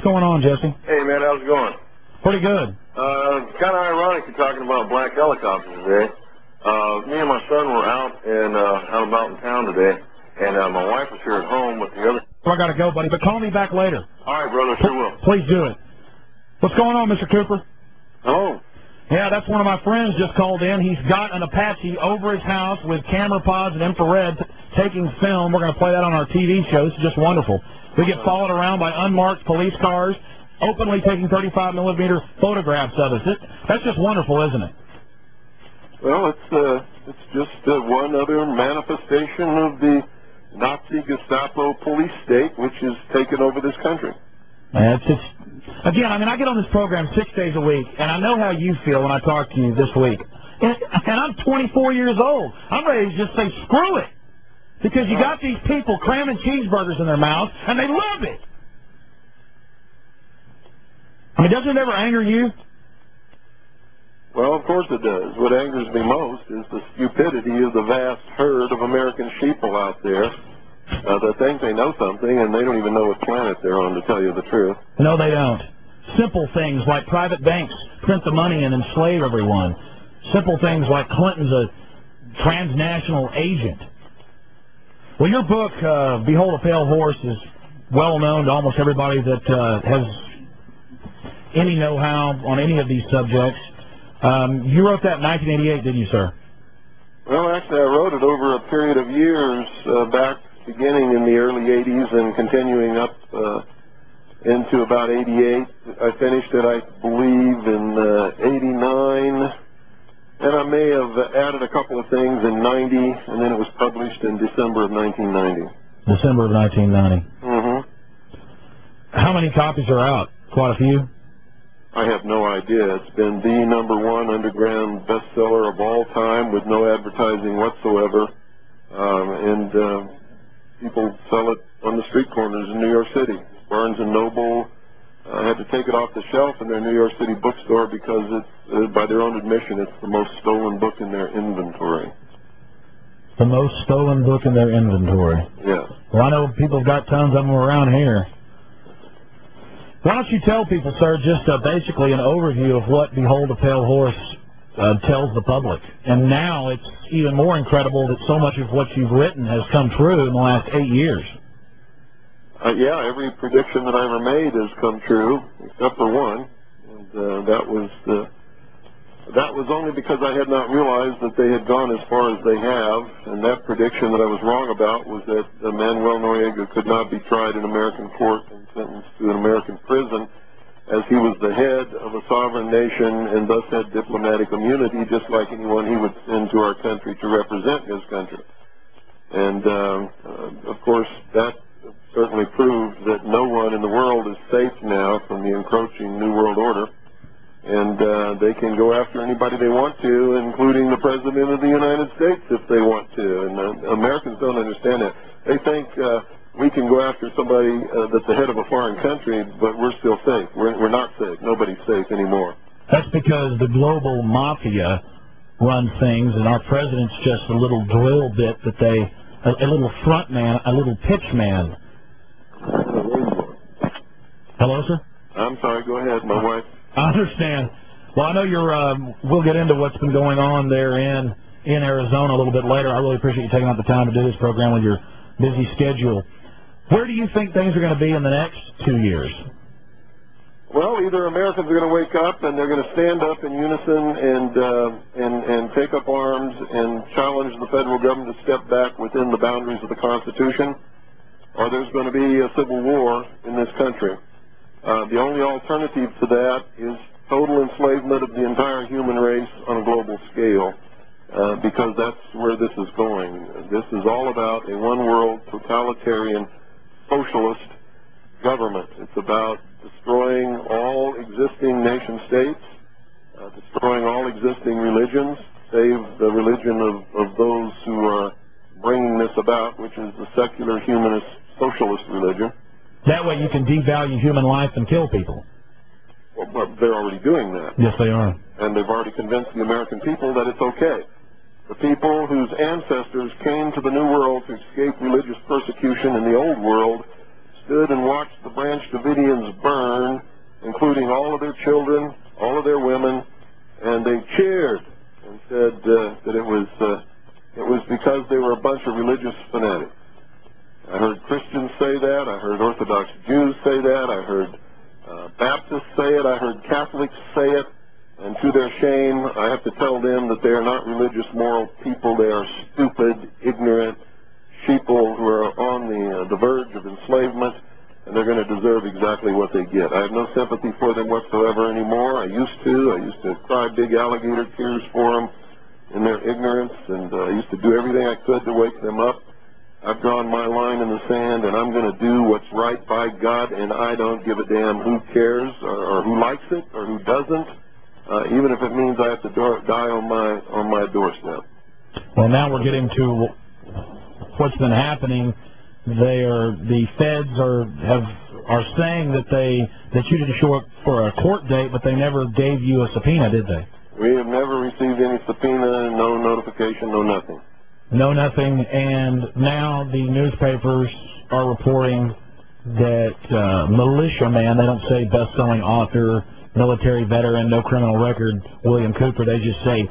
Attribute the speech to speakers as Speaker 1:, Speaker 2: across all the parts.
Speaker 1: What's going on, Jesse?
Speaker 2: Hey, man, how's it going?
Speaker 1: Pretty good.
Speaker 2: Uh, kind of ironic you're talking about black helicopters today. Uh, me and my son were out in uh, out about in town today, and uh, my wife was here at home with the other.
Speaker 1: I got to go, buddy, but call me back later.
Speaker 2: All right, brother, sure will.
Speaker 1: Please do it. What's going on, Mr. Cooper?
Speaker 2: Hello.
Speaker 1: Yeah, that's one of my friends just called in. He's got an Apache over his house with camera pods and infrared taking film. We're going to play that on our TV show. This is just wonderful. We get followed around by unmarked police cars, openly taking 35 millimeter photographs of us. It, that's just wonderful, isn't it?
Speaker 3: Well, it's uh, it's just uh, one other manifestation of the Nazi Gestapo police state, which has taken over this country.
Speaker 1: Yeah, it's just, again, I mean, I get on this program six days a week, and I know how you feel when I talk to you this week. And, and I'm 24 years old. I'm ready to just say, screw it. Because you got these people cramming cheeseburgers in their mouths, and they love it. I mean, doesn't it ever anger you?
Speaker 3: Well, of course it does. What angers me most is the stupidity of the vast herd of American sheeple out there uh, that think they know something and they don't even know what planet they're on, to tell you the truth.
Speaker 1: No, they don't. Simple things like private banks print the money and enslave everyone. Simple things like Clinton's a transnational agent. Well, your book, uh, Behold a Pale Horse, is well known to almost everybody that uh, has any know-how on any of these subjects. Um, you wrote that in 1988, didn't you, sir?
Speaker 3: Well, actually, I wrote it over a period of years, uh, back beginning in the early 80s and continuing up uh, into about 88. I finished it, I believe, in uh, 89. And I may have added a couple of things in 90, and then it was published in December of 1990.
Speaker 1: December of 1990.
Speaker 3: Mm-hmm.
Speaker 1: How many copies are out? Quite a few.
Speaker 3: I have no idea. It's been the number one underground bestseller of all time with no advertising whatsoever. Um, and uh, people sell it on the street corners in New York City. Barnes and Noble uh, had to take it off the shelf in their New York City bookstore because it's, uh, by their own admission, it's the most stolen book in their inventory.
Speaker 1: The most stolen book in their inventory.
Speaker 3: Yes.
Speaker 1: Well, I know people have got tons of them around here. Why don't you tell people, sir, just uh, basically an overview of what Behold a Pale Horse uh, tells the public? And now it's even more incredible that so much of what you've written has come true in the last eight years.
Speaker 3: Uh, yeah, every prediction that I ever made has come true, except for one, and uh, that was uh, that was only because I had not realized that they had gone as far as they have, and that prediction that I was wrong about was that uh, Manuel Noriega could not be tried in American court and sentenced to an American prison, as he was the head of a sovereign nation and thus had diplomatic immunity, just like anyone he would send to our country to represent his country. And um, uh, of course, that certainly proves that no one in the world is safe now from the encroaching New World Order. And uh, they can go after anybody they want to, including the President of the United States if they want to. And uh, Americans don't understand that. They think uh, we can go after somebody uh, that's the head of a foreign country, but we're still safe. We're, we're not safe. Nobody's safe anymore.
Speaker 1: That's because the global mafia run things, and our president's just a little drill bit that they, a, a little front man, a little pitch man. Hello, sir?
Speaker 3: I'm sorry, go ahead. My wife.
Speaker 1: I understand. Well, I know you're. Um, we'll get into what's been going on there in in Arizona a little bit later. I really appreciate you taking out the time to do this program with your busy schedule. Where do you think things are going to be in the next two years?
Speaker 3: Well, either Americans are going to wake up and they're going to stand up in unison and uh, and and take up arms and challenge the federal government to step back within the boundaries of the Constitution, or there's going to be a civil war in this country. Uh, the only alternative to that is total enslavement of the entire human race on a global scale, uh, because that's where this is going. This is all about a one-world totalitarian socialist government. It's about destroying all existing nation states, uh, destroying all existing religions, save the religion of, of those who are bringing this about, which is the secular humanist socialist religion.
Speaker 1: That way you can devalue human life and kill people.
Speaker 3: Well, but they're already doing that.
Speaker 1: Yes, they are.
Speaker 3: And they've already convinced the American people that it's okay. The people whose ancestors came to the New World to escape religious persecution in the Old World stood and watched the Branch Davidians burn, including all of their children, all of their women, and they cheered and said uh, that it was uh, it was because they were a bunch of religious fanatics. I heard Christians say that. I heard Orthodox Jews say that. I heard uh, Baptists say it. I heard Catholics say it. And to their shame, I have to tell them that they are not religious, moral people. They are stupid, ignorant sheeple who are on the, uh, the verge of enslavement, and they're going to deserve exactly what they get. I have no sympathy for them whatsoever anymore. I used to. I used to cry big alligator tears for them in their ignorance, and uh, I used to do everything I could to wake them up. I've drawn my line in the sand, and I'm going to do what's right by God, and I don't give a damn who cares or, or who likes it or who doesn't uh, even if it means I have to door, die on my on my doorstep.
Speaker 1: Well, now we're getting to what's been happening. They are the feds are have are saying that they that you didn't show up for a court date, but they never gave you a subpoena, did they?
Speaker 3: We have never received any subpoena, no notification, no nothing.
Speaker 1: No nothing, and now the newspapers are reporting that uh, militiaman, they don't say best-selling author, military veteran, no criminal record, William Cooper. They just say,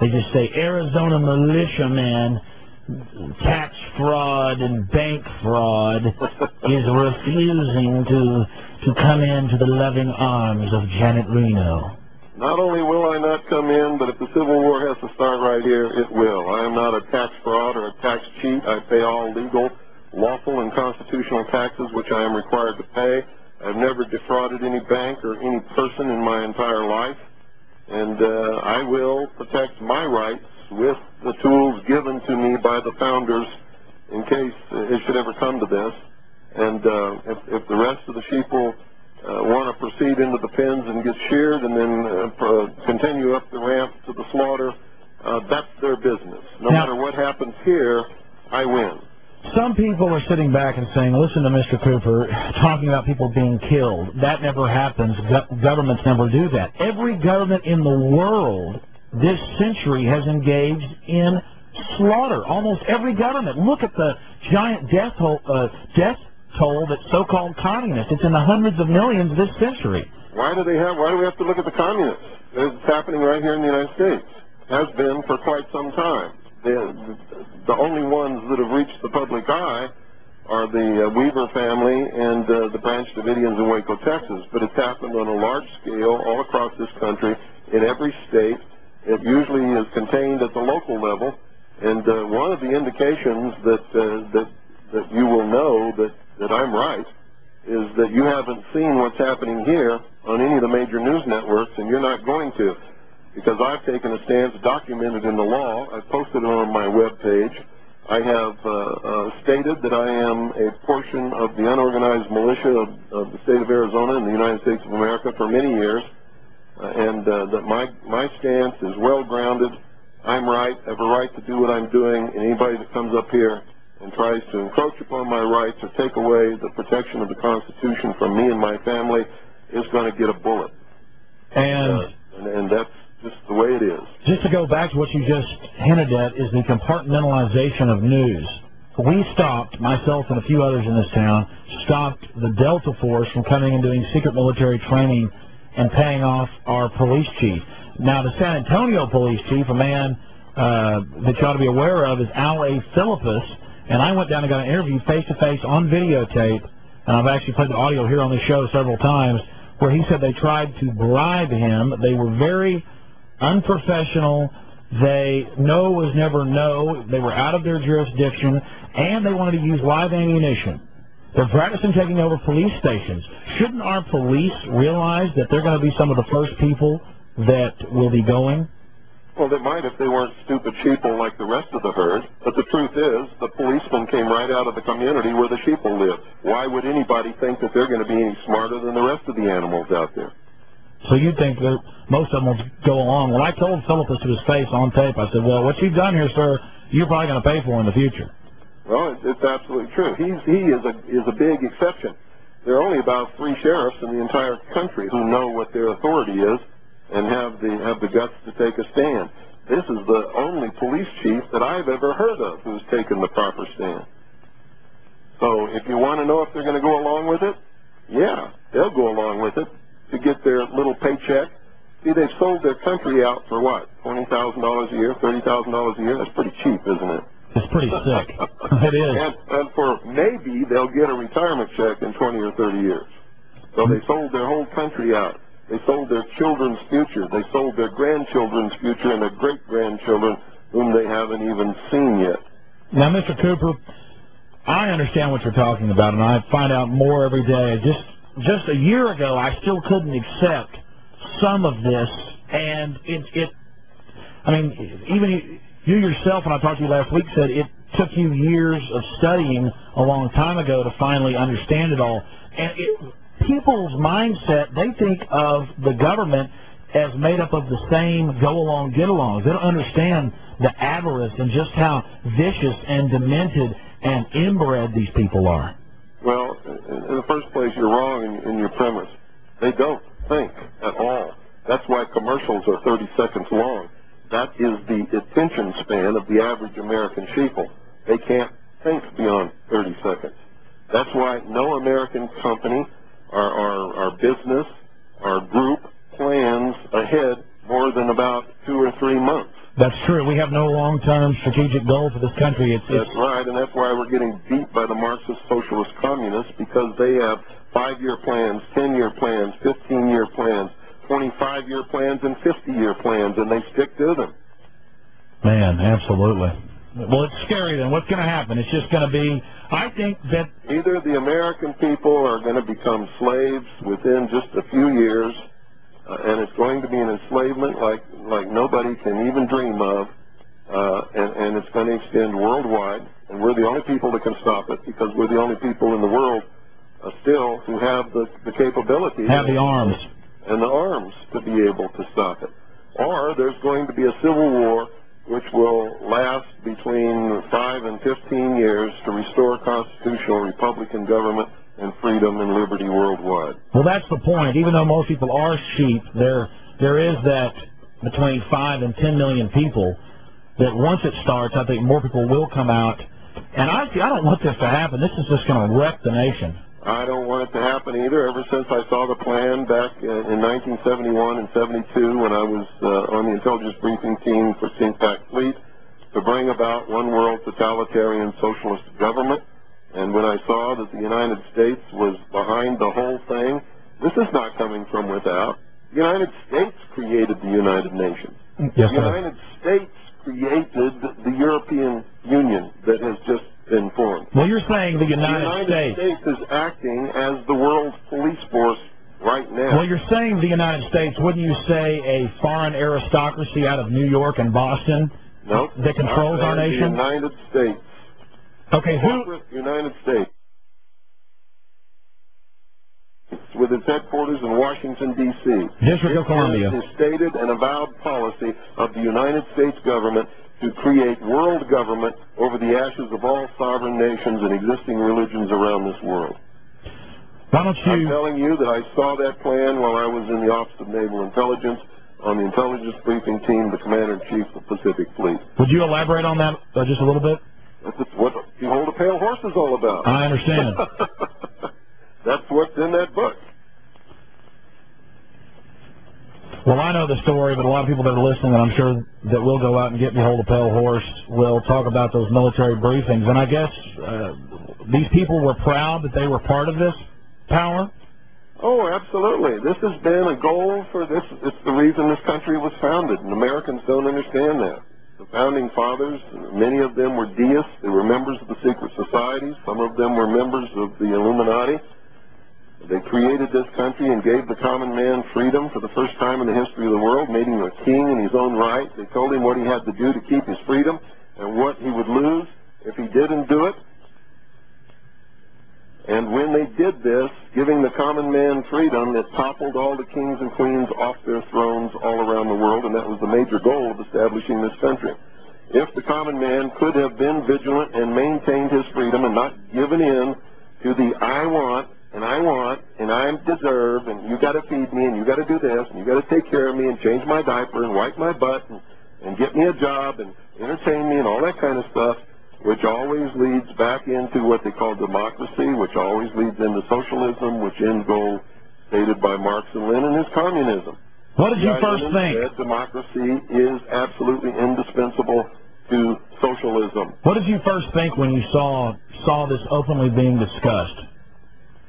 Speaker 1: they just say Arizona militiaman, tax fraud and bank fraud is refusing to to come into the loving arms of Janet Reno.
Speaker 3: Not only will I not come in, but if the Civil War has to start right here, it will. I am not a tax fraud or a tax cheat. I pay all legal, lawful, and constitutional taxes which I am required to pay. I've never defrauded any bank or any person in my entire life, and uh, I will protect my rights with the tools given to me by the founders in case it should ever come to this. And uh, if, if the rest of the sheeple uh, want to proceed into the pens and get sheared and then uh, continue up the ramp to the slaughter, uh, that's their business. No
Speaker 1: Now-
Speaker 3: matter what happens here, I win.
Speaker 1: Some people are sitting back and saying, listen to Mr. Cooper talking about people being killed. That never happens. Go- governments never do that. Every government in the world this century has engaged in slaughter. Almost every government. Look at the giant death, uh, death toll that so-called communists. It's in the hundreds of millions this century.
Speaker 3: Why do they have? Why do we have to look at the communists? It's happening right here in the United States. Has been for quite some time. The, the only ones that have reached the public eye are the uh, Weaver family and uh, the Branch Davidians in Waco, Texas. But it's happened on a large scale all across this country, in every state. It usually is contained at the local level. And uh, one of the indications that uh, that that you will know that that I'm right is that you haven't seen what's happening here on any of the major news networks, and you're not going to, because I've taken a stance documented in the law. I've posted it on my web page. I have uh, uh, stated that I am a portion of the unorganized militia of, of the state of Arizona and the United States of America for many years, and uh, that my my stance is well grounded. I'm right. I have a right to do what I'm doing, and anybody that comes up here and tries to encroach upon my rights or take away the protection of the Constitution from me and my family is going to get a bullet.
Speaker 1: And
Speaker 3: Uh, and, and that's just the way it is.
Speaker 1: just to go back to what you just hinted at is the compartmentalization of news. We stopped, myself and a few others in this town, stopped the Delta Force from coming and doing secret military training and paying off our police chief. Now, the San Antonio police chief, a man uh, that you ought to be aware of, is Al A. Philippus, and I went down and got an interview face-to-face on videotape, and I've actually played the audio here on the show several times, where he said they tried to bribe him. They were very unprofessional. They no was never no. They were out of their jurisdiction, and they wanted to use live ammunition. They're practicing taking over police stations. Shouldn't our police realize that they're going to be some of the first people that will be going?
Speaker 3: Well, they might if they weren't stupid sheeple like the rest of the herd. But the truth is, the policemen came right out of the community where the sheeple live. Why would anybody think that they're going to be any smarter than the rest of the animals out there?
Speaker 1: So you think that most of them will go along. When I told Philippus to his face on tape, I said, well, what you've done here, sir, you're probably going to pay for in the future.
Speaker 3: Well, it- it's absolutely true. He's he is a is a big exception. There are only about three sheriffs in the entire country who know what their authority is and have the have the guts to take a stand. This is the only police chief that I've ever heard of who's taken the proper stand. So if you want to know if they're going to go along with it, yeah, they'll go along with it to get their little paycheck. See, they've sold their country out for what? $20,000 a year, $30,000 a year? That's pretty cheap, isn't it?
Speaker 1: It's pretty sick. it is.
Speaker 3: And, and for maybe they'll get a retirement check in 20 or 30 years. So they sold their whole country out. They sold their children's future. They sold their grandchildren's future and their great grandchildren, whom they haven't even seen yet.
Speaker 1: Now, Mr. Cooper, I understand what you're talking about, and I find out more every day. Just just a year ago, I still couldn't accept some of this, and it it. I mean, even you yourself, when I talked to you last week, said it took you years of studying a long time ago to finally understand it all. And it, people's mindset, they think of the government as made up of the same go-along, get-alongs. They don't understand the avarice and just how vicious and demented and inbred these people are.
Speaker 3: Well, in the first place, you're wrong in, in your premise. They don't think at all. That's why commercials are 30 seconds long. That is the attention span of the average American sheeple. They can't think beyond 30 seconds. That's why no American company our, our, our business, our group plans ahead more than about two or three months.
Speaker 1: That's true. We have no long-term strategic goal for this country. It's,
Speaker 3: That's right, and that's why we're getting beat by the Marxist socialist communists because they have five-year plans, 10-year plans, 15-year plans, 25-year plans, and 50-year plans, and they stick to them.
Speaker 1: Man, absolutely. Well, it's scary then. What's going to happen? It's just going to be, I think that...
Speaker 3: Either the American people are going to become slaves within just a few years, uh, and it's going to be an enslavement like, like nobody can even dream of, uh, and, and it's going to extend worldwide, and we're the only people that can stop it because we're the only people in the world uh, still who have the, the capability...
Speaker 1: Have the arms.
Speaker 3: And the arms to be able to stop it. Or there's going to be a civil war which will last between 5 and 15 years to restore constitutional Republican government and freedom and liberty worldwide.
Speaker 1: Well, that's the point. Even though most people are sheep, there there is that between 5 and 10 million people that once it starts, I think more people will come out. And I, I don't want this to happen. This is just going to wreck the nation.
Speaker 3: I don't want it to happen either. Ever since I saw the plan back in 1971 and 72 when I was uh, on the intelligence briefing team for CINCPAC Fleet to bring about one world totalitarian socialist government, and when I saw that the United States was behind the whole thing, this is not coming from without. The United States created the United Nations.
Speaker 1: Yes,
Speaker 3: the United States created the European Union that has just been formed.
Speaker 1: Well, you're saying the United,
Speaker 3: the United
Speaker 1: States.
Speaker 3: States is acting as the world's police force right now.
Speaker 1: Well, you're saying the United States. Wouldn't you say a foreign aristocracy out of New York and Boston
Speaker 3: no,
Speaker 1: that controls our nation?
Speaker 3: The United States.
Speaker 1: Okay, who?
Speaker 3: United States. With its headquarters in Washington, D.C.
Speaker 1: District of Columbia.
Speaker 3: It is stated and avowed policy of the United States government to create world government over the ashes of all sovereign nations and existing religions around this world.
Speaker 1: Why don't you?
Speaker 3: I'm telling you that I saw that plan while I was in the Office of Naval Intelligence on the intelligence briefing team, the Commander-in-Chief of the Pacific Fleet.
Speaker 1: Would you elaborate on that uh, just a little bit?
Speaker 3: That's what Behold a Pale Horse is all about.
Speaker 1: I understand.
Speaker 3: That's what's in that book.
Speaker 1: Well, I know the story, but a lot of people that are listening, and I'm sure that will go out and get Behold a Pale Horse, will talk about those military briefings. And I guess uh, these people were proud that they were part of this power?
Speaker 3: Oh, absolutely. This has been a goal for this. It's the reason this country was founded, and Americans don't understand that. The founding fathers, many of them were deists. They were members of the secret societies. Some of them were members of the Illuminati. They created this country and gave the common man freedom for the first time in the history of the world, made him a king in his own right. They told him what he had to do to keep his freedom and what he would lose if he didn't do it. And when they did this, giving the common man freedom, it toppled all the kings and queens off their thrones all around the world, and that was the major goal of establishing this country. If the common man could have been vigilant and maintained his freedom and not given in to the I want and I want and I deserve and you got to feed me and you got to do this and you got to take care of me and change my diaper and wipe my butt and, and get me a job and entertain me and all that kind of stuff, which always leads back into what they call democracy, which always leads into socialism, which end goal stated by Marx and Lenin is communism.
Speaker 1: What did you
Speaker 3: Yeah,
Speaker 1: first
Speaker 3: Lenin
Speaker 1: think?
Speaker 3: democracy is absolutely indispensable to socialism.
Speaker 1: What did you first think when you saw saw this openly being discussed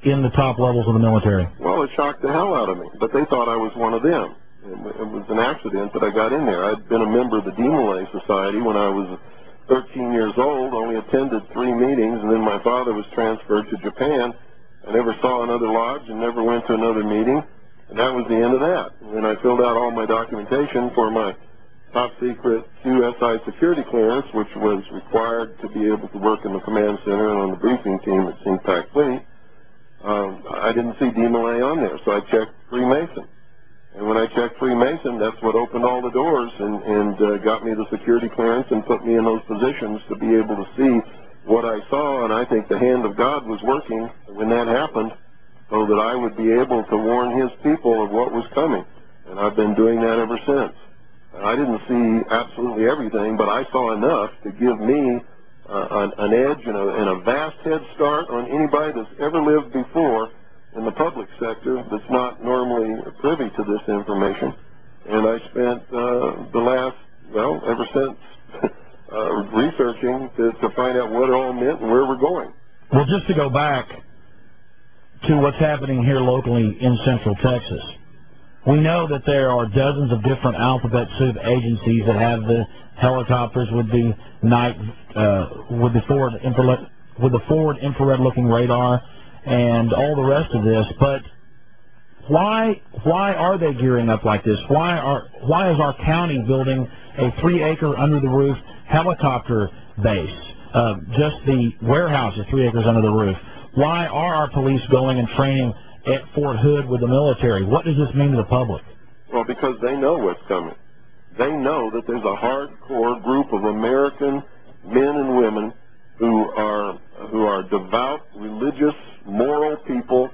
Speaker 1: in the top levels of the military?
Speaker 3: Well, it shocked the hell out of me, but they thought I was one of them. It, it was an accident that I got in there. I'd been a member of the Demolay Society when I was 13 years old, only attended three meetings, and then my father was transferred to Japan. I never saw another lodge and never went to another meeting, and that was the end of that. And I filled out all my documentation for my top secret QSI security clearance, which was required to be able to work in the command center and on the briefing team at CPAC Fleet. Um, I didn't see DeMolay on there, so I checked Freemason. And when I checked Freemason, that's what opened all the doors and, and uh, got me the security clearance and put me in those positions to be able to see what I saw. And I think the hand of God was working when that happened so that I would be able to warn his people of what was coming. And I've been doing that ever since. I didn't see absolutely everything, but I saw enough to give me uh, an, edge and a, and a vast head start on anybody that's ever lived before in the public sector that's not normally privy to this information. And I spent uh, the last, well, ever since uh, researching to, to find out what it all meant and where we're going.
Speaker 1: Well, just to go back to what's happening here locally in Central Texas, we know that there are dozens of different alphabet soup agencies that have the helicopters with the night uh, with the forward infrared with the forward infrared looking radar and all the rest of this. But why why are they gearing up like this? Why are why is our county building a three acre under the roof helicopter base? Uh, just the warehouse is three acres under the roof. Why are our police going and training at Fort Hood with the military? What does this mean to the public?
Speaker 3: Well, because they know what's coming. They know that there's a hardcore group of American men and women who are who are devout, religious, moral people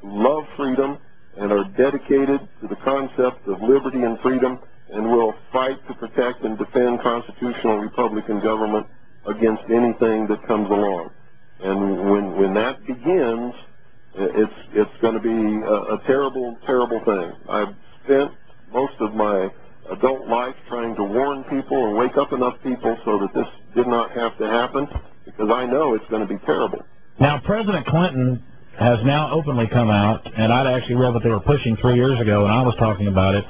Speaker 3: who love freedom and are dedicated to the concept of liberty and freedom and will fight to protect and defend constitutional Republican government against anything that comes along. And when when that begins, it's it's going to be a, a terrible, terrible thing. I've spent most of my adult life trying to warn people and wake up enough people so that this did not have to happen because I know it's going to be terrible.
Speaker 1: Now, President Clinton has now openly come out, and I'd actually read pushing three years ago, and I was talking about it,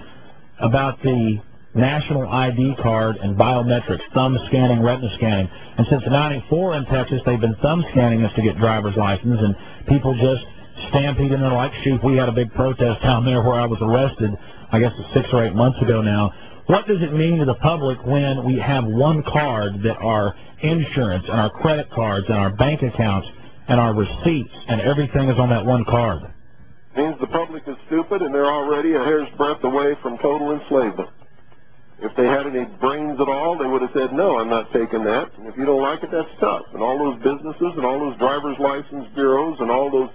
Speaker 1: about the national ID card and biometrics, thumb scanning, retina scanning. And since 94 in Texas, they've been thumb scanning us to get driver's license, and people just stampede in there like sheep. We had a big protest down there where I was arrested, I guess it's six or eight months ago now. What does it mean to the public when we have one card that our insurance and our credit cards and our bank accounts and our receipts and everything is on that one card?
Speaker 3: Means the public is stupid and they're already a hair's breadth away from total enslavement. If they had any brains at all, they would have said, no, I'm not taking that. And if you don't like it, that's tough. And all those businesses and all those driver's license bureaus and all those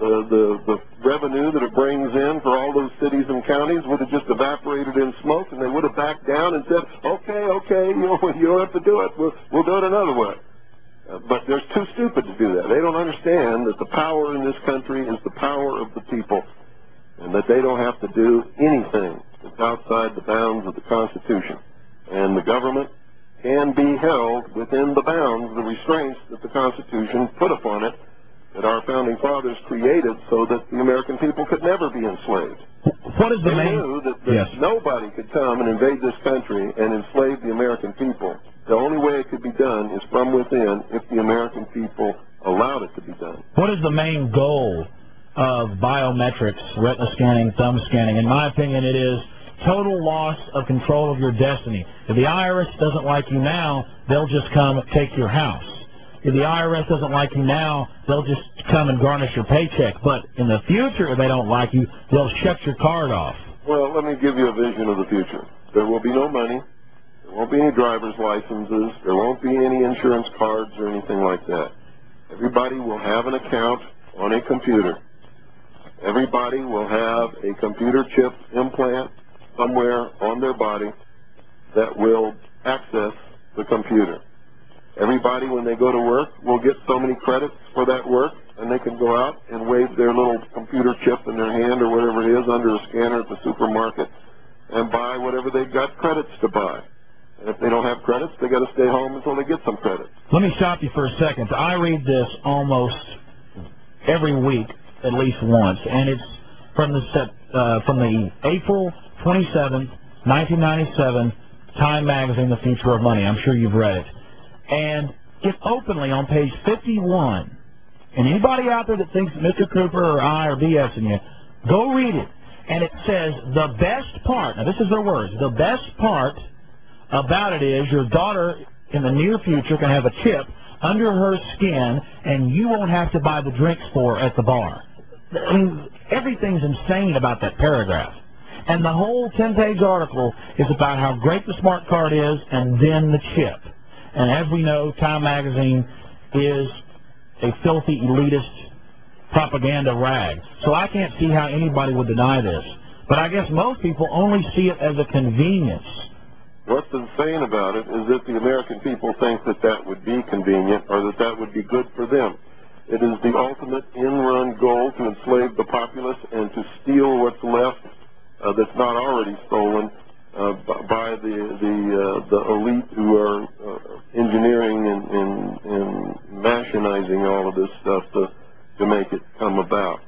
Speaker 3: the, the, the revenue that it brings in for all those cities and counties would have just evaporated in smoke and they would have backed down and said, okay, okay, you, know, you don't have to do it. We'll, we'll do it another way. But they're too stupid to do that. They don't understand that the power in this country is the power of the people and that they don't have to do anything that's outside the bounds of the Constitution. And the government can be held within the bounds, the restraints that the Constitution put upon it, that our founding fathers created so that the American people could never be enslaved.
Speaker 1: What is the
Speaker 3: They
Speaker 1: main...
Speaker 3: knew that, that
Speaker 1: Yes.
Speaker 3: nobody could come and invade this country and enslave the American people. The only way it could be done is from within if the American people allowed it to be done.
Speaker 1: What is the main goal of biometrics, retina scanning, thumb scanning? In my opinion, it is total loss of control of your destiny. If the IRS doesn't like you now, they'll just come take your house. If the IRS doesn't like you now, they'll just come and garnish your paycheck. But in the future, if they don't like you, they'll shut your card off.
Speaker 3: Well, let me give you a vision of the future. There will be no money. There won't be any driver's licenses. There won't be any insurance cards or anything like that. Everybody will have an account on a computer. Everybody will have a computer chip implant somewhere on their body that will access the computer. Everybody, when they go to work, will get so many credits for that work, and they can go out and wave their little computer chip in their hand or whatever it is under a scanner at the supermarket and buy whatever they've got credits to buy. If they don't have credits, they got to stay home until they get some credits.
Speaker 1: Let me stop you for a second. I read this almost every week, at least once, and it's from the uh, from the April 27th, 1997 Time Magazine, The Future of Money. I'm sure you've read it. And it openly on page 51, and anybody out there that thinks Mr. Cooper or I are BSing you, go read it. And it says the best part, now this is their words, the best part about it is your daughter in the near future can have a chip under her skin and you won't have to buy the drinks for at the bar. I mean, everything's insane about that paragraph. And the whole 10-page article is about how great the smart card is and then the chip. And as we know, Time Magazine is a filthy, elitist propaganda rag. So I can't see how anybody would deny this. But I guess most people only see it as a convenience.
Speaker 3: What's insane about it is that the American people think that that would be convenient or that that would be good for them. It is the ultimate in-run goal to enslave the populace and to steal what's left uh, that's not already stolen uh, by the the uh, the elite who are uh, engineering and, and, and machinizing all of this stuff to to make it come about.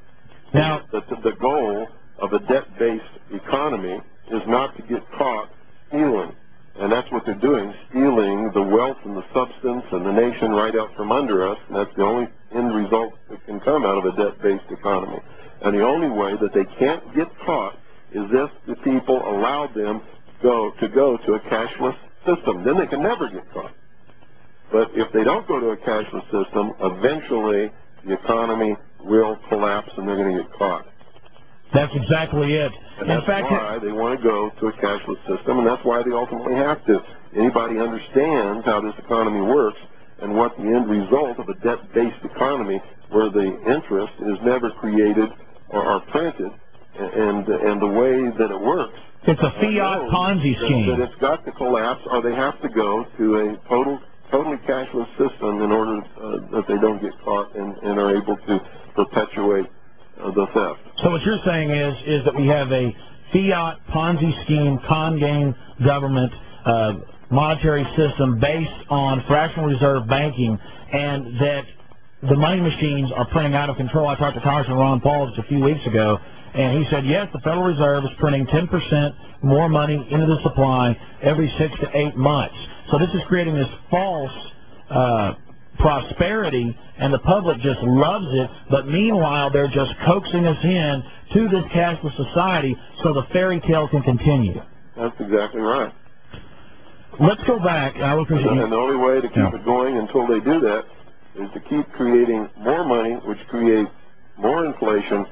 Speaker 1: Now,
Speaker 3: the, the goal of a debt-based economy is not to get caught stealing. And that's what they're doing, stealing the wealth and the substance and the nation right out from under us. And that's the only end result that can come out of a debt-based economy. And the only way that they can't get caught is if the people allow them go to go to a cashless system. Then they can never get caught. But if they don't go to a cashless system, eventually the economy will collapse and they're going to get caught.
Speaker 1: That's exactly it.
Speaker 3: And
Speaker 1: In
Speaker 3: that's
Speaker 1: fact,
Speaker 3: why they want to go to a cashless system, and that's why they ultimately have to. Anybody understands how this economy works and what the end result of a debt-based economy where the interest is never created or, or printed, and and the way that it works.
Speaker 1: it's a fiat
Speaker 3: knows
Speaker 1: Ponzi
Speaker 3: that-
Speaker 1: scheme.
Speaker 3: That it's got to collapse, or they have to go to a total, totally cashless system in order uh, that they don't get caught and, and are able to perpetuate uh, the theft.
Speaker 1: So what you're saying is is that we have a fiat Ponzi scheme, con game government uh, monetary system based on fractional reserve banking, and that the money machines are printing out of control. I talked to Congressman Ron Paul just a few weeks ago, and he said, yes, the Federal Reserve is printing 10% more money into the supply every six to eight months. So this is creating this false uh, prosperity, and the public just loves it. But meanwhile, they're just coaxing us in to this cashless society so the fairy tale can continue.
Speaker 3: That's exactly right.
Speaker 1: Let's go back. I will appreciate
Speaker 3: And the only way to keep
Speaker 1: Yeah.
Speaker 3: it going until they do that is to keep creating more money, which creates more inflation,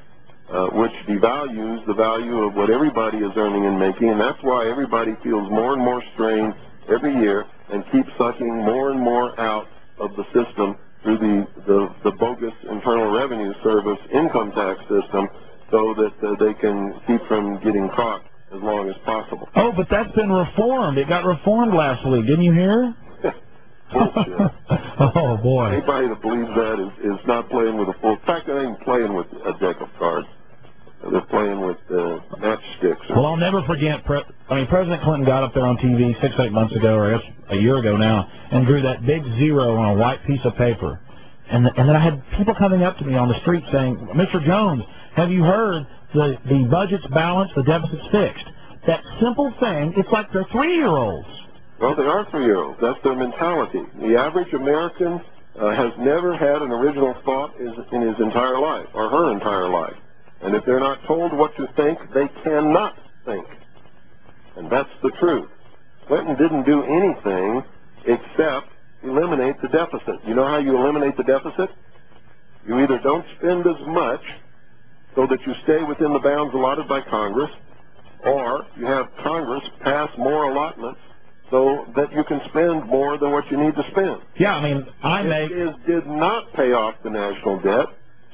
Speaker 3: uh, which devalues the value of what everybody is earning and making, and that's why everybody feels more and more strain every year and keeps sucking more and more out of the system through the, the, the bogus Internal Revenue Service income tax system so that uh, they can keep from getting caught as long as possible.
Speaker 1: Oh, but that's been reformed. It got reformed last week. Didn't you hear? Oh boy.
Speaker 3: Anybody that believes that is, is not playing with a full. In fact, not even playing with a deck of cards. They're playing with uh, matchsticks.
Speaker 1: Well, I'll never forget. Pre- I mean, President Clinton got up there on TV six, eight months ago, or I guess a year ago now, and drew that big zero on a white piece of paper. And and then I had people coming up to me on the street saying, "Mr. Jones, have you heard the the budget's balanced, the deficit's fixed?" That simple thing. It's like they're three-year-olds.
Speaker 3: Well, they are three-year-olds. That's their mentality. The average American uh, has never had an original thought in his entire life or her entire life. And if they're not told what to think, they cannot think. And that's the truth. Clinton didn't do anything except eliminate the deficit. You know how you eliminate the deficit? You either don't spend as much so that you stay within the bounds allotted by Congress, or you have Congress pass more allotments so that you can spend more than what you need to spend.
Speaker 1: Yeah, I mean, I make
Speaker 3: It is, did not pay off the national debt,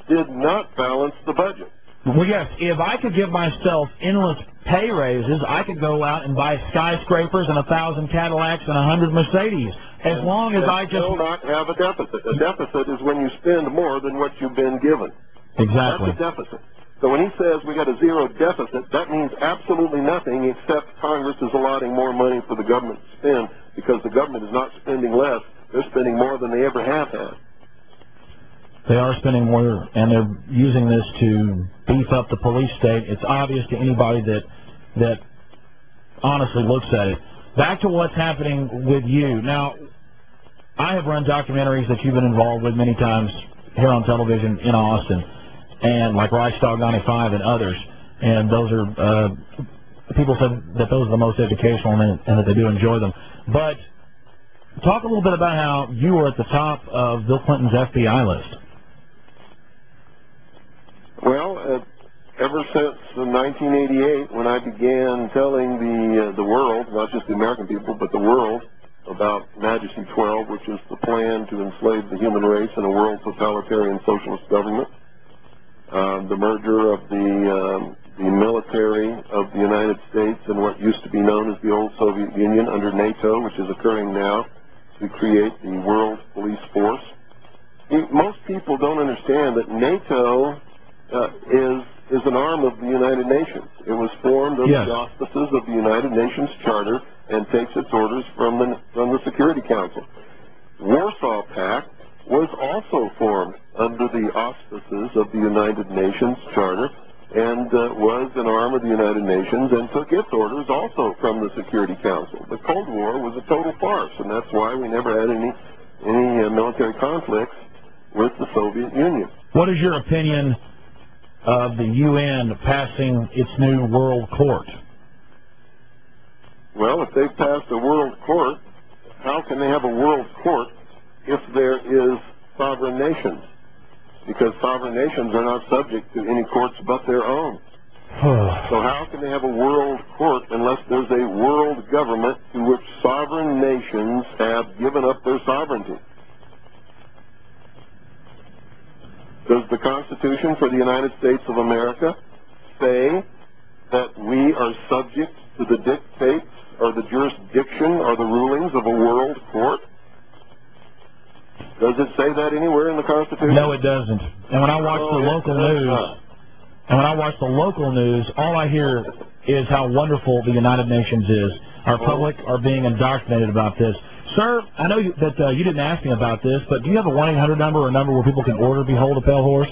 Speaker 3: did not balance the budget.
Speaker 1: Well, yes, if I could give myself endless pay raises, I could go out and buy skyscrapers and a thousand Cadillacs and a hundred Mercedes. as
Speaker 3: and-
Speaker 1: long as I just
Speaker 3: still not have a deficit. A deficit is when you spend more than what you've been given.
Speaker 1: exactly.
Speaker 3: That's a deficit. So when he says we got a zero deficit, that means absolutely nothing except Congress is allotting more money for the government to spend because the government is not spending less; they're spending more than they ever have had.
Speaker 1: They are spending more, and they're using this to beef up the police state. It's obvious to anybody that that honestly looks at it. Back to what's happening with you now. I have run documentaries that you've been involved with many times here on television in Austin, and like Reichstag 95 and others. And those are uh, people said that those are the most educational and, and that they do enjoy them. But talk a little bit about how you were at the top of Bill Clinton's FBI list.
Speaker 3: Well, uh, ever since uh, 1988, when I began telling the uh, the world, not just the American people, but the world, about Majesty 12, which is the plan to enslave the human race in a world totalitarian socialist government, uh, the merger of the um, the military of the United States and what used to be known as the old Soviet Union under NATO, which is occurring now, to create the World Police Force. Most people don't understand that NATO uh, is is an arm of the United Nations. It was formed under
Speaker 1: Yes.
Speaker 3: the auspices of the United Nations Charter and takes its orders from the from the Security Council. Warsaw Pact was also formed under the auspices of the United Nations Charter and uh, was an arm of the United Nations and took its orders also from the Security Council. The Cold War was a total farce, and that's why we never had any any uh, military conflicts with the Soviet Union.
Speaker 1: What is your opinion of the UN passing its new World Court?
Speaker 3: Well, if they've passed a world court, how can they have a world court if there is sovereign nations? Because sovereign nations are not subject to any courts but their own. So how can they have a world court unless there's a world government to which sovereign nations have given up their sovereignty? Does the Constitution for the United States of America say that we are subject to the dictates or the jurisdiction or the rulings of a world court? Does it say that anywhere in the Constitution?
Speaker 1: No, it doesn't. And when I watch the
Speaker 3: Oh, it
Speaker 1: local news,
Speaker 3: not.
Speaker 1: and when I watch the local news, all I hear is how wonderful the United Nations is. Our public are being indoctrinated about this. Sir, I know you, that uh, you didn't ask me about this, but do you have a 1-800 number or a number where people can order Behold a Pale Horse?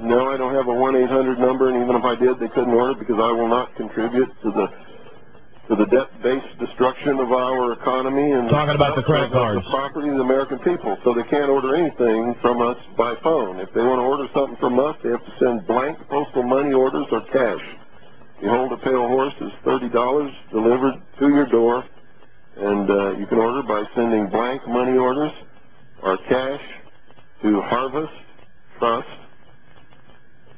Speaker 3: No, I don't have a one eight hundred number, and even if I did, they couldn't order because I will not contribute to the to the debt-based destruction of our economy and
Speaker 1: Talking about the credit cards.
Speaker 3: the property of the American people. So they can't order anything from us by phone. If they want to order something from us, they have to send blank postal money orders or cash. Behold a Pale Horse is thirty dollars delivered to your door, and uh, you can order by sending blank money orders or cash to Harvest Trust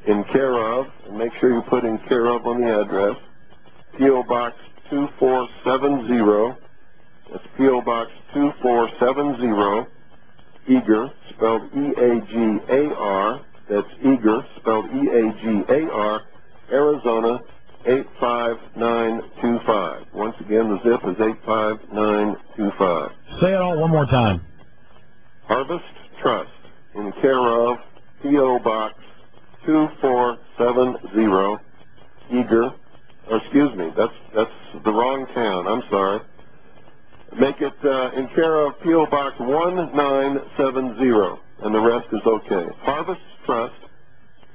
Speaker 3: in care of, and make sure you put in care of on the address, P.O. Box 2470. That's P.O. Box 2470, Eagar, spelled E-A-G-A-R. That's Eagar, spelled E-A-G-A-R, Arizona 85925. Once again, the zip is 85925.
Speaker 1: Say it all one more time.
Speaker 3: Harvest Trust in care of P.O. Box 2470, Eagar, or excuse me, that's that's the wrong town. I'm sorry. Make it uh, in care of P.O. Box 1970, and the rest is okay. Harvest Trust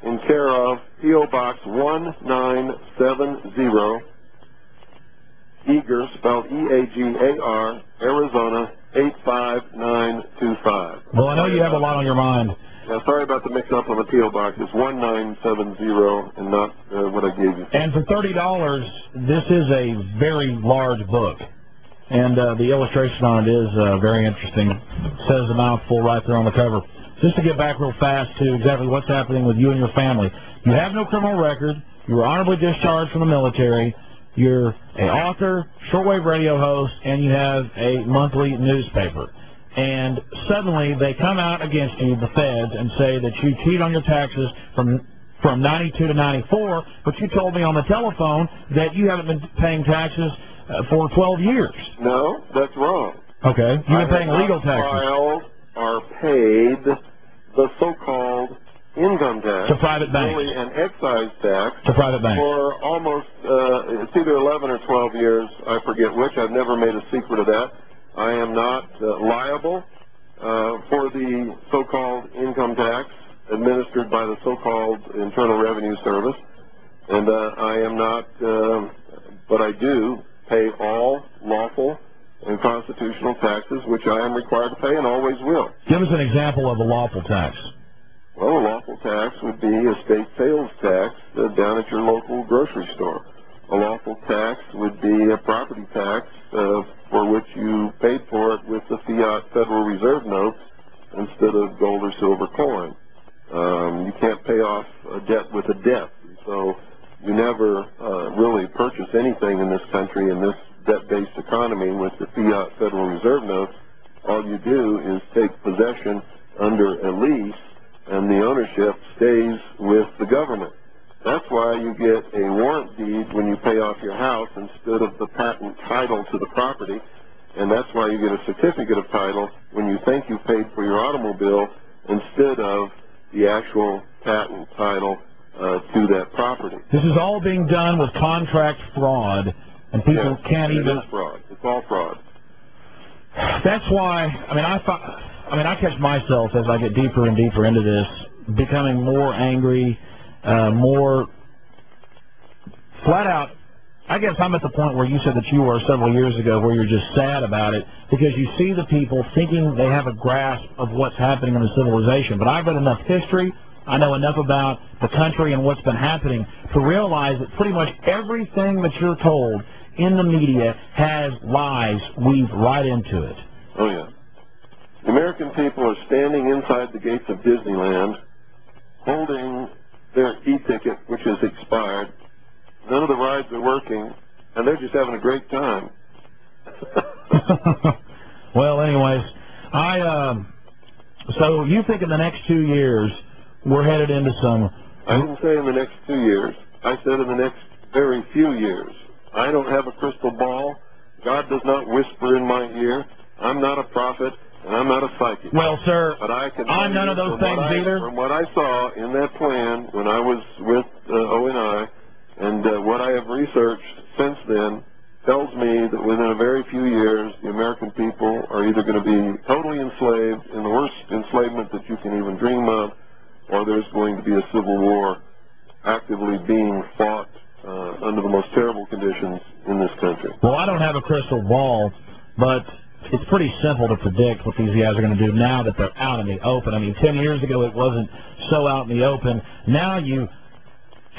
Speaker 3: in care of P.O. Box 1970, Eagar, spelled E-A-G-A-R, Arizona 85925.
Speaker 1: Well, I know you have a lot on your mind.
Speaker 3: Yeah, sorry about the mix-up on the P.O. Box. It's 1970 and not uh, what I gave you.
Speaker 1: And for thirty dollars, this is a very large book, and uh, the illustration on it is uh, very interesting. It says a mouthful right there on the cover. Just to get back real fast to exactly what's happening with you and your family. You have no criminal record. You were honorably discharged from the military. You're an author, shortwave radio host, and you have a monthly newspaper. And suddenly they come out against you, the feds, and say that you cheat on your taxes from from 92 to 94, but you told me on the telephone that you haven't been paying taxes uh, for 12 years.
Speaker 3: No, that's wrong.
Speaker 1: Okay. You've
Speaker 3: I
Speaker 1: been paying legal taxes
Speaker 3: Filed or paid the so-called income tax,
Speaker 1: to private banks.
Speaker 3: really an excise tax,
Speaker 1: To private banks.
Speaker 3: for almost, uh, it's either 11 or 12 years, I forget which. I've never made a secret of that. I am not uh, liable uh, for the so-called income tax administered by the so-called Internal Revenue Service, and uh, I am not, um, but I do pay all lawful and constitutional taxes, which I am required to pay and always will.
Speaker 1: Give us an example of a lawful tax.
Speaker 3: Well, a lawful tax would be a state sales tax uh, down at your local grocery store. A lawful tax would be a property tax uh, for which you paid for it with the fiat Federal Reserve notes instead of gold or silver coin. Um, you can't pay off a debt with a debt. So you never uh, really purchase anything in this country in this debt-based economy with the fiat Federal Reserve notes. All you do is take possession under a lease and the ownership stays with the government. That's why you get a warrant deed when you pay off your house instead of the patent title to the property. And that's why you get a certificate of title when you think you paid for your automobile instead of the actual patent title uh, to that property.
Speaker 1: This is all being done with contract fraud, and people
Speaker 3: Yes,
Speaker 1: can't
Speaker 3: it
Speaker 1: even.
Speaker 3: is fraud. It's all fraud.
Speaker 1: That's why. I mean, I I mean, I catch myself as I get deeper and deeper into this, becoming more angry, uh, more flat out. I guess I'm at the point where you said that you were several years ago, where you're just sad about it because you see the people thinking they have a grasp of what's happening in the civilization. But I've read enough history. I know enough about the country and what's been happening to realize that pretty much everything that you're told in the media has lies weaved right into it.
Speaker 3: Oh, yeah. The American people are standing inside the gates of Disneyland holding their e-ticket, which is expired. None of the rides are working, and they're just having a great time.
Speaker 1: well, anyways, I um, so you think in the next two years we're headed into some?
Speaker 3: I didn't say in the next two years. I said in the next very few years. I don't have a crystal ball. God does not whisper in my ear. I'm not a prophet, and I'm not a psychic.
Speaker 1: Well, sir,
Speaker 3: But I can
Speaker 1: I'm none of those things
Speaker 3: I-
Speaker 1: either.
Speaker 3: From what I saw in that plan when I was with uh, ONI, and uh, what I have researched since then, tells me that within a very few years, the American people are either going to be totally enslaved in the worst enslavement that you can even dream of, or there's going to be a civil war actively being fought uh, under the most terrible conditions in this country.
Speaker 1: Well, I don't have a crystal ball, but it's pretty simple to predict what these guys are going to do now that they're out in the open. I mean, 10 years ago it wasn't so out in the open. Now you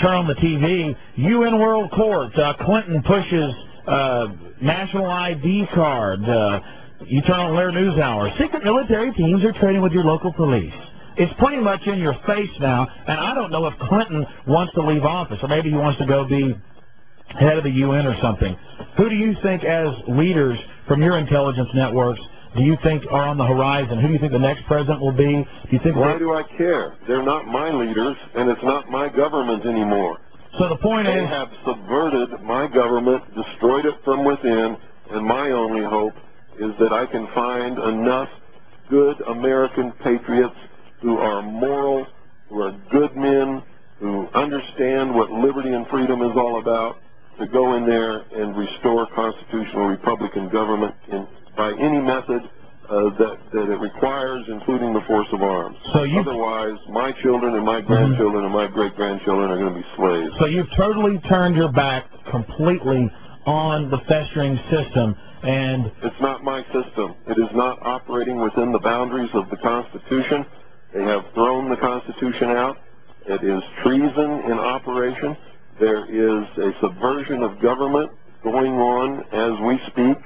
Speaker 1: turn on the TV, UN World Court, uh, Clinton pushes uh, national ID card. Uh, you turn on Lehrer News Hour. Secret military teams are trading with your local police. It's pretty much in your face now, and I don't know if Clinton wants to leave office, or maybe he wants to go be head of the UN or something. Who do you think, as leaders from your intelligence networks, do you think are on the horizon? Who do you think the next president will be? Do you think?
Speaker 3: Why do I care? They're not my leaders, and it's not my government anymore.
Speaker 1: so the point
Speaker 3: They
Speaker 1: is,
Speaker 3: have subverted my government, destroyed it from within, and my only hope is that I can find enough good American patriots who are moral, who are good men, who understand what liberty and freedom is all about, to go in there and restore constitutional Republican government in, by any method uh, that, that it requires, including the force of arms.
Speaker 1: So you-
Speaker 3: Otherwise, my children and my grandchildren and my great-grandchildren are going to be slaves.
Speaker 1: so you've totally turned your back completely on the festering system, and
Speaker 3: It's not my system. It is not operating within the boundaries of the Constitution. They have thrown the Constitution out. It is treason in operation. There is a subversion of government going on as we speak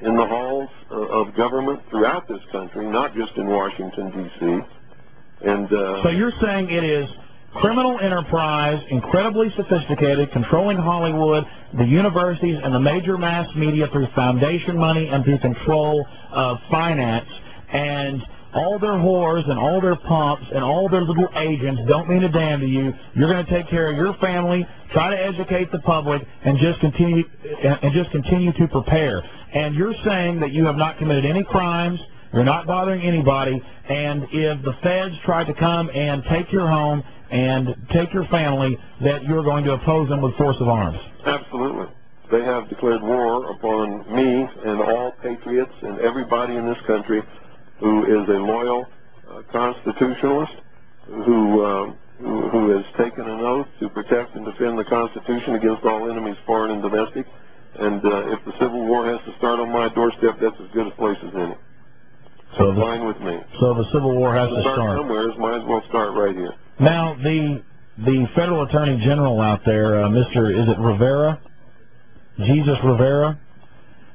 Speaker 3: in the halls uh, of government throughout this country, not just in Washington, D.C. And uh,
Speaker 1: so you're saying it is criminal enterprise, incredibly sophisticated, controlling Hollywood, the universities, and the major mass media through foundation money and through control of finance, and all their whores and all their pumps and all their little agents don't mean a damn to you. You're going to take care of your family, try to educate the public, and just continue and just continue to prepare. and you're saying that you have not committed any crimes, you're not bothering anybody, and if the feds try to come and take your home and take your family, that you're going to oppose them with force of arms.
Speaker 3: Absolutely. They have declared war upon me and all patriots and everybody in this country who is a loyal uh, constitutionalist who, uh, who who has taken an oath to protect and defend the Constitution against all enemies, foreign and domestic. And uh, if the Civil War has to start on my doorstep, that's as good a place as any.
Speaker 1: So the,
Speaker 3: Fine with me.
Speaker 1: so the Civil War has to
Speaker 3: start
Speaker 1: start.
Speaker 3: somewhere. Might as well start right here.
Speaker 1: Now, the the federal attorney general out there, uh, Mr. Is it Rivera? Jesus Rivera.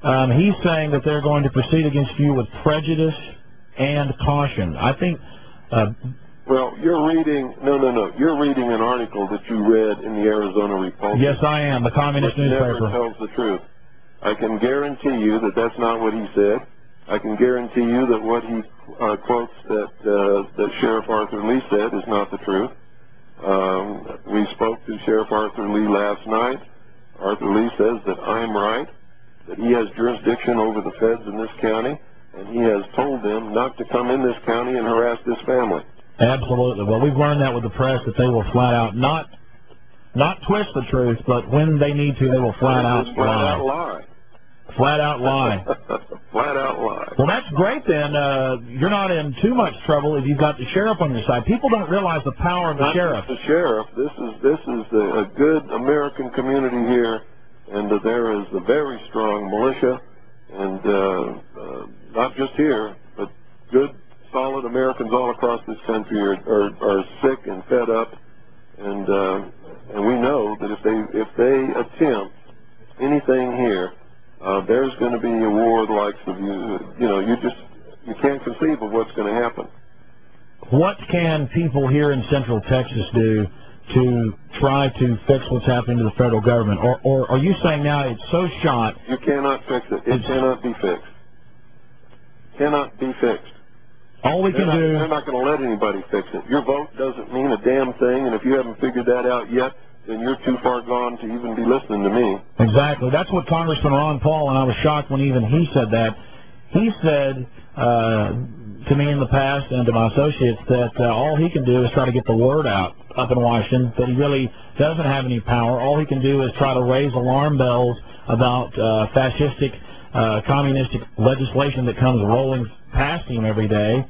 Speaker 1: Um, he's saying that they're going to proceed against you with prejudice and caution. I think. Uh,
Speaker 3: Well, you're reading. No, no, no. You're reading an article that you read in the Arizona Republic.
Speaker 1: yes, I am the communist
Speaker 3: which never
Speaker 1: newspaper.
Speaker 3: tells the truth. I can guarantee you that that's not what he said. I can guarantee you that what he uh, quotes that uh, that Sheriff Arthur Lee said is not the truth. Um, we spoke to Sheriff Arthur Lee last night. Arthur Lee says that I'm right, that he has jurisdiction over the feds in this county, and he has told them not to come in this county and harass this family.
Speaker 1: Absolutely. Well, we've learned that with the press that they will flat out not not twist the truth, but when they need to, they will flat out
Speaker 3: flat out
Speaker 1: lie.
Speaker 3: lie.
Speaker 1: Flat out lie.
Speaker 3: flat out lie.
Speaker 1: Well, that's great then. Uh, you're not in too much trouble if you've got the sheriff on your side. People don't realize the power of the
Speaker 3: Not
Speaker 1: sheriff.
Speaker 3: the sheriff. This is this is a, a good American community here, and uh, there is a very strong militia, and uh, uh, not just here, but good, solid Americans all across this country are are, are sick and fed up, and uh, and we know that if they if they attempt anything here, uh, there's going to be a war like the likes of you. You know, you just you can't conceive of what's going to happen.
Speaker 1: What can people here in Central Texas do to try to fix what's happening to the federal government? Or, or are you saying now it's so shot?
Speaker 3: You cannot fix it. It cannot be fixed. Cannot be fixed.
Speaker 1: All we
Speaker 3: They're
Speaker 1: can
Speaker 3: not,
Speaker 1: do.
Speaker 3: they're not going to let anybody fix it. Your vote doesn't mean a damn thing, and if you haven't figured that out yet, then you're too far gone to even be listening to me.
Speaker 1: Exactly. That's what Congressman Ron Paul, and I was shocked when even he said that. He said uh, to me in the past and to my associates that uh, all he can do is try to get the word out up in Washington, that he really doesn't have any power. All he can do is try to raise alarm bells about uh, fascistic, uh, communistic legislation that comes rolling past him every day.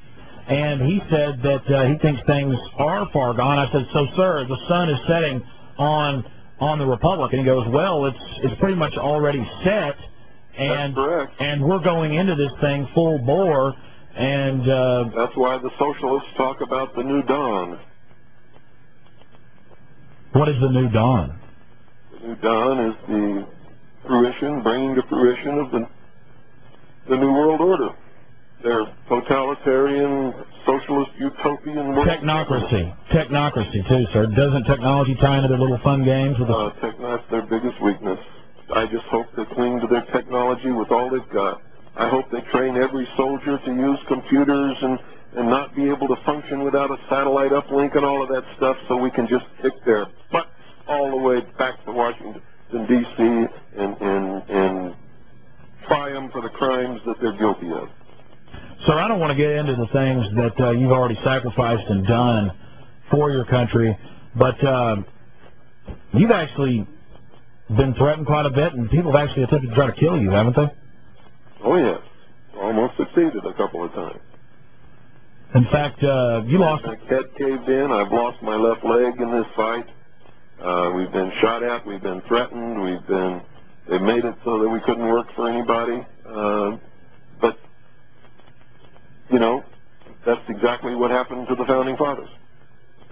Speaker 1: And he said that uh, he thinks things are far gone. I said, so, sir, the sun is setting on on the Republic, and he goes, "Well, it's it's pretty much already set, and and we're going into this thing full bore, and uh,
Speaker 3: That's why the socialists talk about the new dawn.
Speaker 1: what is the new dawn?
Speaker 3: The new dawn is the fruition, bringing to fruition of the the new world order. Their totalitarian, socialist, utopian world.
Speaker 1: Technocracy, technocracy too, sir. Doesn't technology tie into their little fun games with the
Speaker 3: Uh, tech, that's their biggest weakness. I just hope they cling to their technology with all they've got. I hope they train every soldier to use computers and, and not be able to function without a satellite uplink and all of that stuff so we can just kick their butts all the way back to Washington, D.C. and, and, and try them for the crimes that they're guilty of.
Speaker 1: Sir, I don't want to get into the things that uh, you've already sacrificed and done for your country, but uh, you've actually been threatened quite a bit, and people have actually attempted to try to kill you, haven't they?
Speaker 3: Oh, yes. Almost succeeded a couple of times.
Speaker 1: In fact, uh, you lost.
Speaker 3: My head caved in. I've lost my left leg in this fight. Uh, we've been shot at. We've been threatened. We've been. They made it so that we couldn't work for anybody. Uh, but you know, that's exactly what happened to the founding fathers.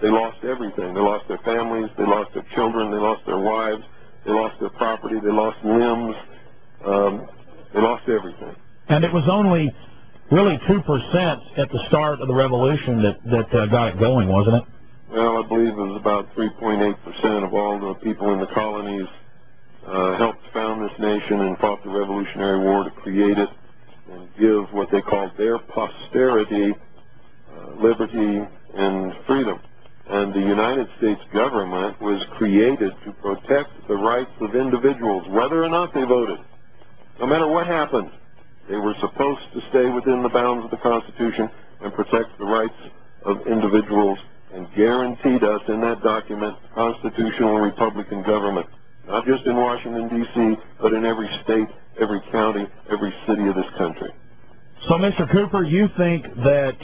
Speaker 3: They lost everything. They lost their families. They lost their children. They lost their wives. They lost their property. They lost limbs. Um, they lost everything.
Speaker 1: And it was only really 2% at the start of the revolution that, that uh, got it going, wasn't it?
Speaker 3: Well, I believe it was about 3.8% of all the people in the colonies uh, helped found this nation and fought the Revolutionary War to create it and give what they called their posterity uh, liberty and freedom. And the United States government was created to protect the rights of individuals, whether or not they voted. No matter what happened, they were supposed to stay within the bounds of the Constitution and protect the rights of individuals and guaranteed us in that document constitutional Republican government, not just in Washington, D.C., but in every state, every county, every city of this country.
Speaker 1: So, Mr. Cooper, you think that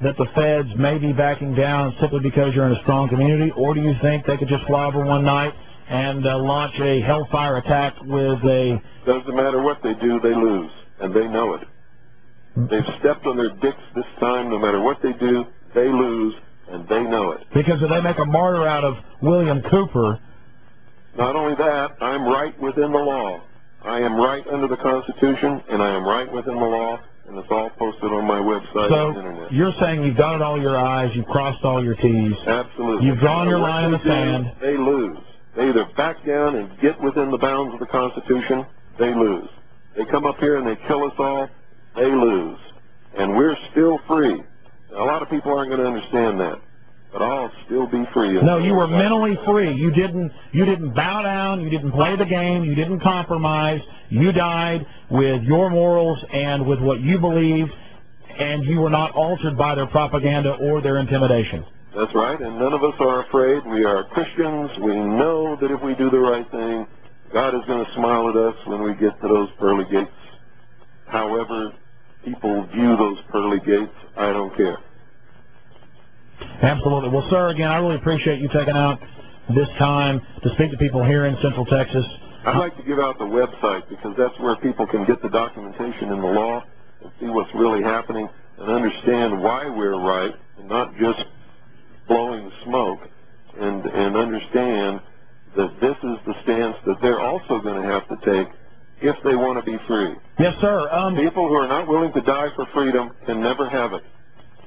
Speaker 1: that the feds may be backing down simply because you're in a strong community, or do you think they could just fly over one night and uh, launch a hellfire attack with a...
Speaker 3: Doesn't matter what they do, they lose, and they know it. They've stepped on their dicks this time. No matter what they do, they lose, and they know it.
Speaker 1: Because if they make a martyr out of William Cooper...
Speaker 3: Not only that, I'm right within the law. I am right under the Constitution, and I am right within the law, and it's all posted on my website
Speaker 1: so you're saying you've dotted all your I's, you've crossed all your T's.
Speaker 3: Absolutely.
Speaker 1: You've drawn your
Speaker 3: What
Speaker 1: line in the
Speaker 3: do,
Speaker 1: sand.
Speaker 3: They lose. They either back down and get within the bounds of the Constitution, they lose. They come up here and they kill us all, they lose. And we're still free. Now, a lot of people aren't going to understand that, but I'll still be free.
Speaker 1: No, you were mentally free. You didn't you didn't bow down, you didn't play the game, you didn't compromise. You died with your morals and with what you believed, and you were not altered by their propaganda or their intimidation.
Speaker 3: That's right, and none of us are afraid. We are Christians. We know that if we do the right thing, God is going to smile at us when we get to those pearly gates. However, people view those pearly gates, I don't care.
Speaker 1: Absolutely. Well, sir, again, I really appreciate you taking out this time to speak to people here in Central Texas.
Speaker 3: I'd like to give out the website because that's where people can get the documentation in the law and see what's really happening and understand why we're right and not just blowing smoke and, and understand that this is the stance that they're also going to have to take if they want to be free.
Speaker 1: Yes, sir. Um,
Speaker 3: People who are not willing to die for freedom can never have it.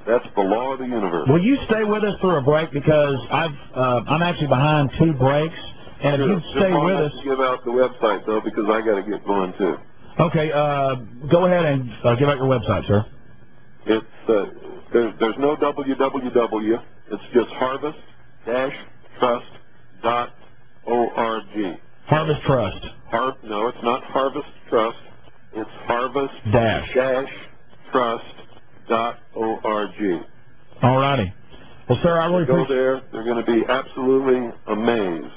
Speaker 3: That's the law of the universe.
Speaker 1: will you stay with us through a break because I've uh, I'm actually behind two breaks, and if you stay with us,
Speaker 3: give out the website though because I got to get going too.
Speaker 1: okay, uh, go ahead and uh, give out your website, sir.
Speaker 3: It's uh, there's there's no www. It's just harvest dash trust dot org.
Speaker 1: Harvest Trust
Speaker 3: Har- no, it's not harvest trust. It's harvest
Speaker 1: dash.
Speaker 3: dash trust.
Speaker 1: All righty. Well, sir, I really
Speaker 3: Go there. They're going to be absolutely amazed.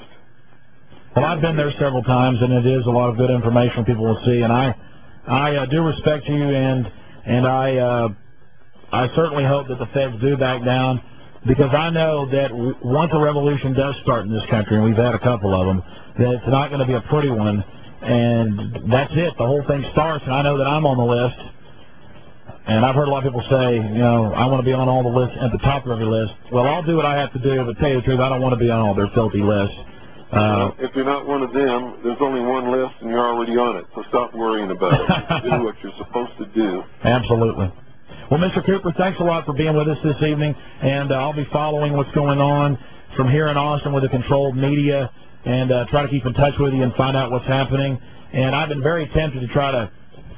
Speaker 1: Well, I've been there several times, and it is a lot of good information people will see. And I, I uh, do respect you, and and I, uh, I certainly hope that the feds do back down, because I know that once a revolution does start in this country, and we've had a couple of them, that it's not going to be a pretty one, and that's it. The whole thing starts, and I know that I'm on the list. And I've heard a lot of people say, you know, I want to be on all the lists at the top of every list. Well, I'll do what I have to do, but tell you the truth, I don't want to be on all their filthy lists. Uh,
Speaker 3: if you're not one of them, there's only one list, and you're already on it. So stop worrying about it. do what you're supposed to do.
Speaker 1: Absolutely. Well, Mr. Cooper, thanks a lot for being with us this evening, and uh, I'll be following what's going on from here in Austin with the controlled media and uh, try to keep in touch with you and find out what's happening. And I've been very tempted to try to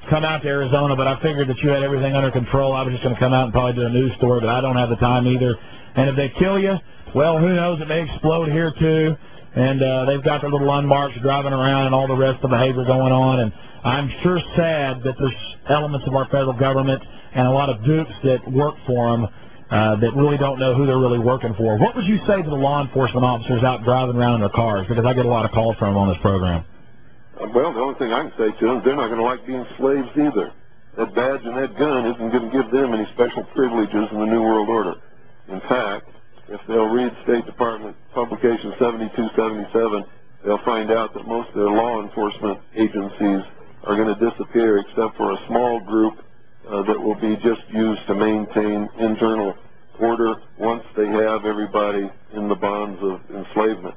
Speaker 1: come out to Arizona, but I figured that you had everything under control. I was just going to come out and probably do a news story, but I don't have the time either. And if they kill you, well, who knows? It may explode here too. And uh, they've got their little unmarks driving around and all the rest of the behavior going on. And I'm sure sad that there's elements of our federal government and a lot of dupes that work for them uh, that really don't know who they're really working for. What would you say to the law enforcement officers out driving around in their cars? Because I get a lot of calls from them on this program.
Speaker 3: Uh, well, the only thing I can say to them is they're not going to like being slaves either. That badge and that gun isn't going to give them any special privileges in the New World Order. In fact, if they'll read State Department Publication 7277, they'll find out that most of their law enforcement agencies are going to disappear except for a small group uh, that will be just used to maintain internal order once they have everybody in the bonds of enslavement.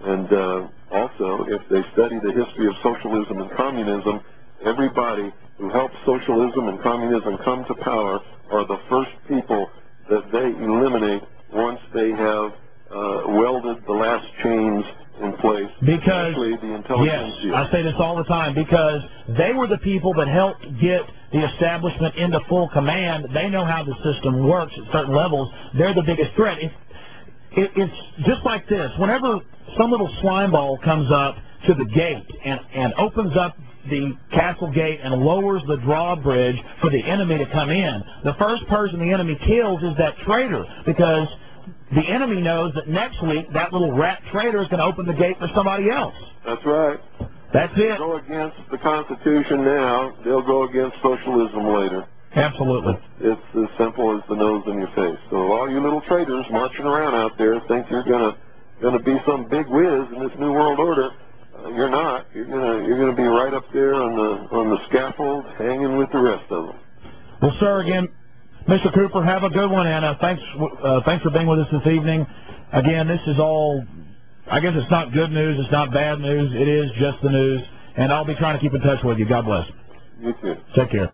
Speaker 3: And uh, also, if they study the history of socialism and communism, everybody who helped socialism and communism come to power are the first people that they eliminate once they have uh, welded the last chains in place.
Speaker 1: Because
Speaker 3: especially the
Speaker 1: Yes,
Speaker 3: intelligentsia.
Speaker 1: I say this all the time because they were the people that helped get the establishment into full command. They know how the system works at certain levels. They're the biggest threat. It, it, it's just like this. Whenever some little slime ball comes up to the gate and, and opens up the castle gate and lowers the drawbridge for the enemy to come in. The first person the enemy kills is that traitor because the enemy knows that next week that little rat traitor is going to open the gate for somebody else.
Speaker 3: That's right.
Speaker 1: That's it.
Speaker 3: Go against the Constitution now, they'll go against socialism later.
Speaker 1: Absolutely.
Speaker 3: It's as simple as the nose in your face. So all you little traitors marching around out there think you're gonna gonna be some big whiz in this new world order. Uh, you're not. You're gonna you're gonna be right up there on the on the scaffold, hanging with the rest of them.
Speaker 1: Well, sir, again, Mr. Cooper, have a good one, and uh, thanks uh, thanks for being with us this evening. Again, this is all. I guess it's not good news. It's not bad news. It is just the news, and I'll be trying to keep in touch with you. God bless.
Speaker 3: You too.
Speaker 1: Take care.